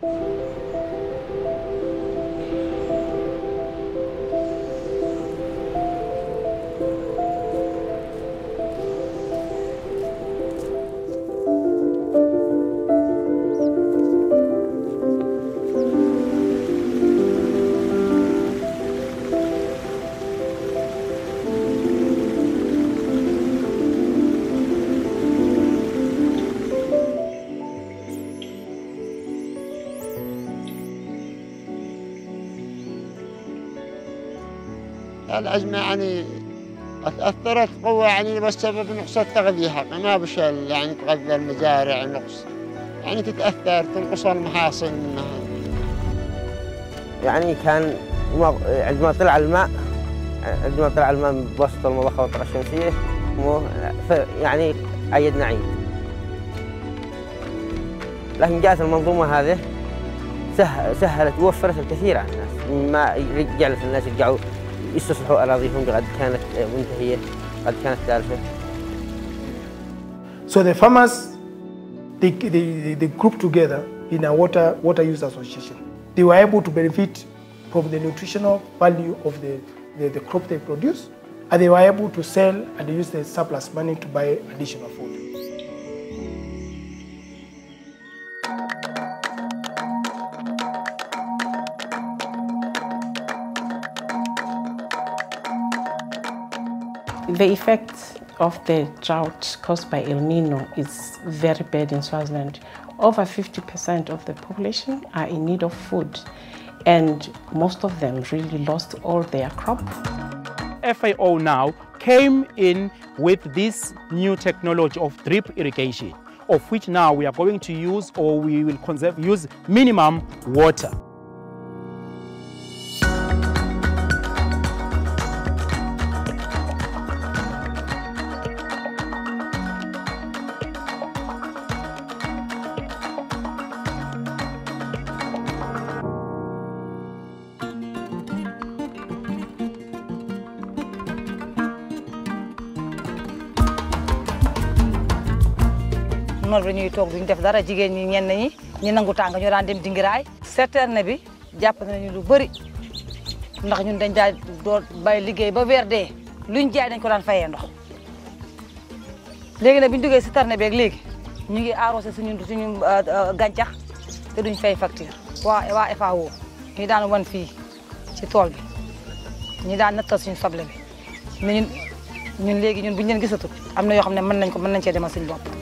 Thank you. الأزمة يعني أثرت قوة يعني بسبب نقص التغذية حقا ما بش يعني تغذى المزارع نقص. يعني تتأثر تنقص المحاصيل منها. يعني كان عندما طلع الماء عندما طلع الماء من بواسطة المضخة والطاقة الشمسية يعني عيدنا عيد. لكن جاءت المنظومة هذه سه- سهلت ووفرت الكثير على الناس. ما جعلت الناس يرجعوا يستصلحوا أراضيهم قد كانت منتهية قد كانت تالفة So the farmers, they, they, they group together in a water, water use association. They were able to benefit from the nutritional value of the, the, the crop they produce, and they were able to sell and use the surplus money to buy additional food. The effect of the drought caused by El Nino is very bad in Swaziland. Over 50% of the population are in need of food, and most of them really lost all their crop. FAO now came in with this new technology of drip irrigation, of which now we are going to use or we will conserve, use minimum water. Noonu la ñuy toog duñ def dara jigéen ñi ñenn ñi ñi nangu tàng ñu daan dem dingiraay citerne bi jàpp nañu lu bëri ndax ñun dañ daa doo bay liggéey ba weer dee luñ jaay dañ ko daan fayee ndox. Léegi nag bi ñu duggee citerne beeg léegi ñu ngi arrosé suñu suñu gàncax te duñ fay facture. Waa waa FAO ñu daan wan fii ci tool bi ñu daan nattal suñu soble bi. Ñun ñun léegi ñun buñu leen gisatu am na yoo xam mën nañ ko mën nañ cee demal suñu bopp